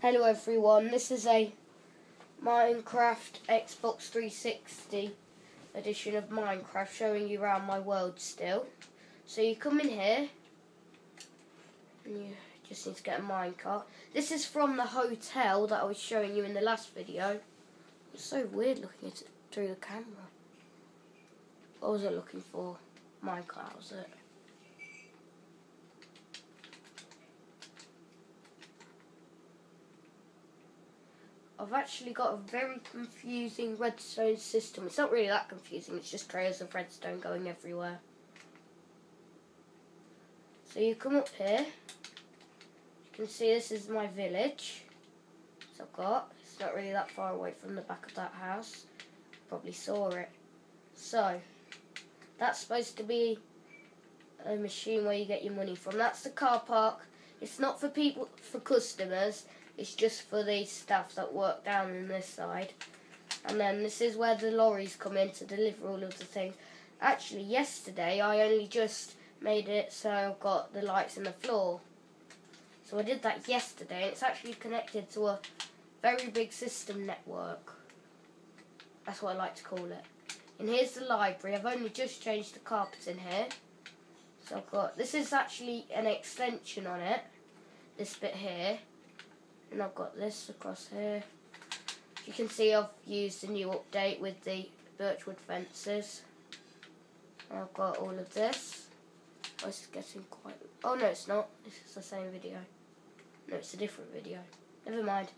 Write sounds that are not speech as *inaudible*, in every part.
Hello everyone, this is a Minecraft Xbox 360 edition of Minecraft showing you around my world still. So you come in here and you just need to get a minecart. This is from the hotel that I was showing you in the last video. It's so weird looking at it through the camera. What was it looking for? Minecart was it? I've actually got a very confusing redstone system. It's not really that confusing, it's just trails of redstone going everywhere. So you come up here, you can see this is my village. So I've got, it's not really that far away from the back of that house. Probably saw it. So, that's supposed to be a machine where you get your money from. That's the car park. It's not for people, for customers. It's just for the staff that work down in this side. And then this is where the lorries come in to deliver all of the things. Actually, yesterday I only just made it so I've got the lights in the floor. So I did that yesterday. It's actually connected to a very big system network. That's what I like to call it. And here's the library. I've only just changed the carpet in here. So I've got, this is actually an extension on it. This bit here and I've got this across here. You can see I've used a new update with the birchwood fences. I've got all of this. Oh, this is getting quite... Oh no it's not. This is the same video. No, it's a different video. Never mind.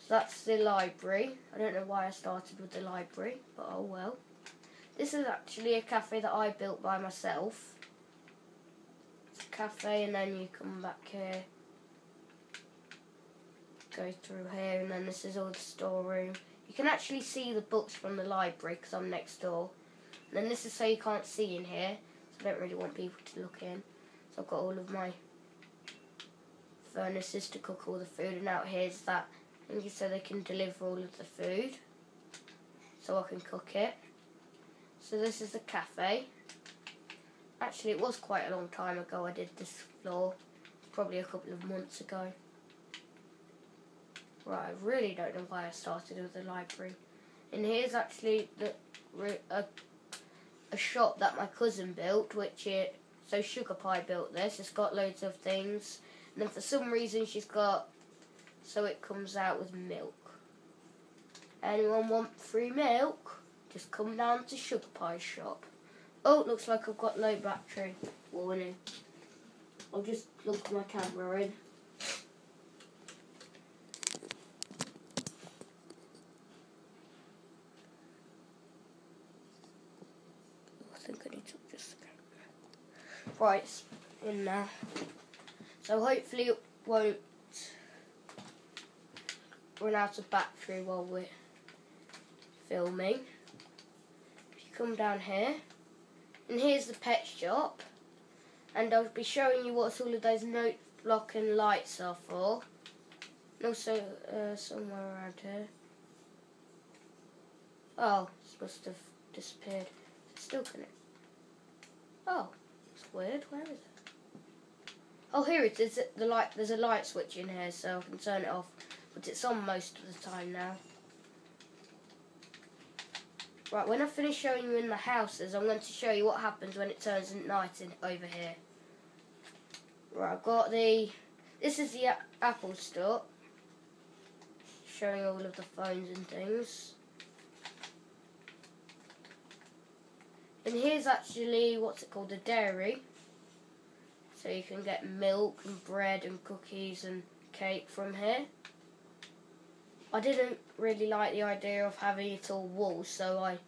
So that's the library. I don't know why I started with the library, but oh well. This is actually a cafe that I built by myself. It's a cafe and then you come back here go through here and then this is all the storeroom. You can actually see the books from the library because I'm next door. And then this is so you can't see in here. So I don't really want people to look in. So I've got all of my furnaces to cook all the food and out here's that thingy so they can deliver all of the food. So I can cook it. So this is the cafe. Actually it was quite a long time ago I did this floor. Probably a couple of months ago. Right, I really don't know why I started with the library. And here's actually the a, a shop that my cousin built, which it so Sugar Pie built this. It's got loads of things, and then for some reason she's got so it comes out with milk. Anyone want free milk? Just come down to Sugar Pie shop. Oh, it looks like I've got low battery. Warning. I'll just plug my camera in. Right in there. So hopefully it won't run out of battery while we're filming. If you come down here, and here's the pet shop, and I'll be showing you what all of those note block and lights are for. And also uh, somewhere around here. Oh, this must have disappeared. It's Still connected. Oh weird. Where is it? Oh, here it is. The light. There's a light switch in here, so I can turn it off. But it's on most of the time now. Right, when I finish showing you in the houses, I'm going to show you what happens when it turns at night in over here. Right, I've got the... This is the Apple Store. Showing all of the phones and things. And here's actually, what's it called, a dairy. So you can get milk and bread and cookies and cake from here. I didn't really like the idea of having it all wool, so I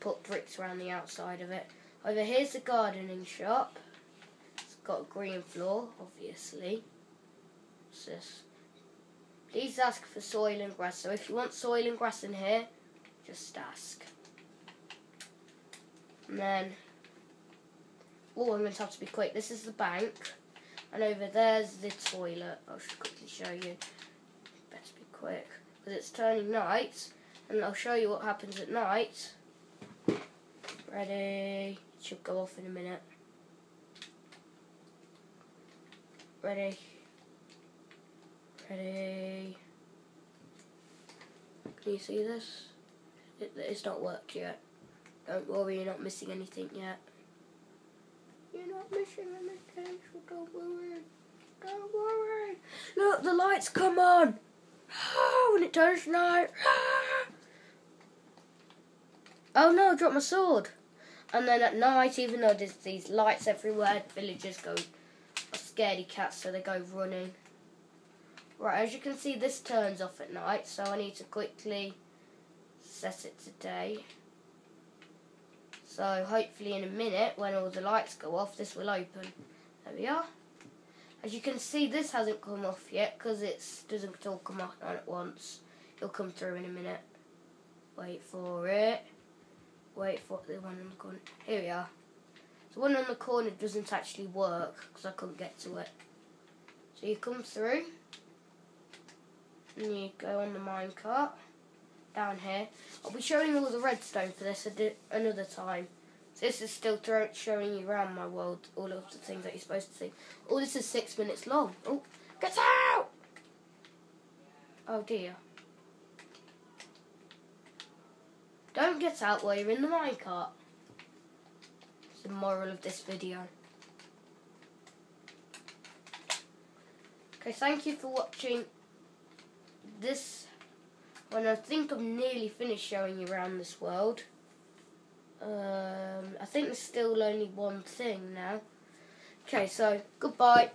put bricks around the outside of it. Over here's the gardening shop. It's got a green floor, obviously. What's this? Please ask for soil and grass. So if you want soil and grass in here, just ask. And then, oh, I'm going to have to be quick. This is the bank. And over there's the toilet. I'll just quickly show you. Best be quick. Because it's turning night. And I'll show you what happens at night. Ready. It should go off in a minute. Ready. Ready. Can you see this? It, it's not worked yet. Don't worry, you're not missing anything yet. You're not missing anything, so don't worry. Don't worry. Look, the lights come on. Oh *gasps* when it turns night. *gasps* oh no, I dropped my sword. And then at night, even though there's these lights everywhere, villagers go are scaredy cats, so they go running. Right, as you can see, this turns off at night, so I need to quickly set it to day. So hopefully in a minute, when all the lights go off, this will open. There we are. As you can see, this hasn't come off yet because it doesn't all come off at once. It'll come through in a minute. Wait for it. Wait for the one on the corner. Here we are. The one on the corner doesn't actually work because I couldn't get to it. So you come through and you go on the minecart down here. I'll be showing you all the redstone for this another time. So this is still showing you around my world, all of the things that you're supposed to see. All this is six minutes long. Oh, get out! Oh dear. Don't get out while you're in the minecart. The moral of this video. Okay, thank you for watching this when I think I'm nearly finished showing you around this world. Um, I think there's still only one thing now. Okay, so goodbye.